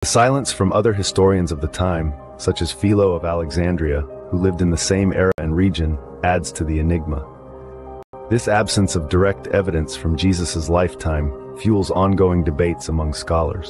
The silence from other historians of the time, such as Philo of Alexandria, who lived in the same era and region, adds to the enigma. This absence of direct evidence from Jesus' lifetime fuels ongoing debates among scholars.